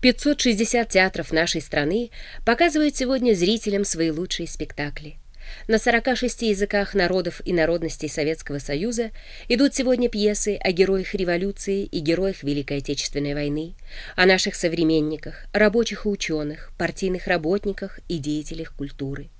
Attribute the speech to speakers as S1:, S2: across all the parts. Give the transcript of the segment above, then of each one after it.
S1: 560 театров нашей страны показывают сегодня зрителям свои лучшие спектакли. На 46 языках народов и народностей Советского Союза идут сегодня пьесы о героях революции и героях Великой Отечественной войны, о наших современниках, рабочих и ученых, партийных работниках и деятелях культуры.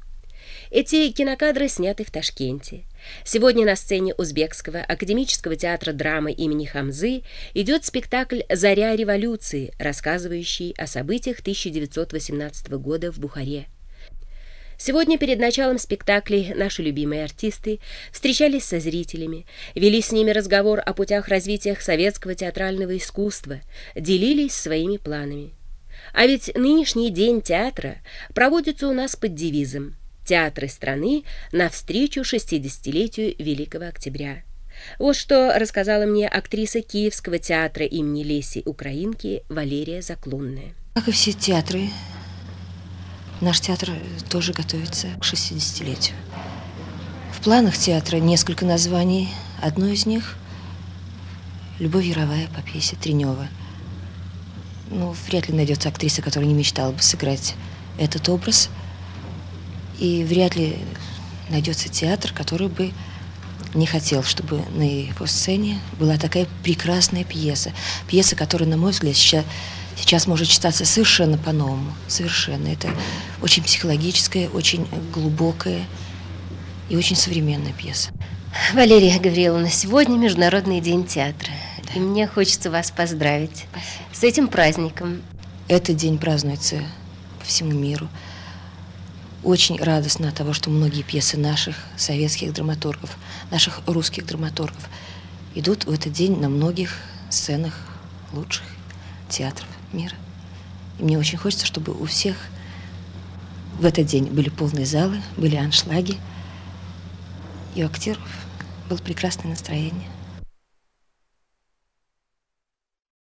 S1: Эти кинокадры сняты в Ташкенте. Сегодня на сцене Узбекского академического театра драмы имени Хамзы идет спектакль «Заря революции», рассказывающий о событиях 1918 года в Бухаре. Сегодня перед началом спектаклей наши любимые артисты встречались со зрителями, вели с ними разговор о путях развития советского театрального искусства, делились своими планами. А ведь нынешний день театра проводится у нас под девизом «Театры страны навстречу 60-летию Великого Октября». Вот что рассказала мне актриса Киевского театра имени Леси Украинки Валерия Заклунная.
S2: Как и все театры, Наш театр тоже готовится к 60-летию. В планах театра несколько названий. Одно из них – «Любовь Яровая» по пьесе Тренева. Ну, вряд ли найдется актриса, которая не мечтала бы сыграть этот образ. И вряд ли найдется театр, который бы не хотел, чтобы на его сцене была такая прекрасная пьеса. Пьеса, которая, на мой взгляд, сейчас сейчас может читаться совершенно по-новому. Совершенно. Это очень психологическая, очень глубокая и очень современная пьеса.
S1: Валерия Гавриловна, сегодня Международный день театра. Да. И мне хочется вас поздравить Спасибо. с этим праздником.
S2: Этот день празднуется по всему миру. Очень радостно от того, что многие пьесы наших советских драматургов, наших русских драматургов идут в этот день на многих сценах лучших театров мира. И мне очень хочется, чтобы у всех в этот день были полные залы, были аншлаги, и у актеров было прекрасное настроение.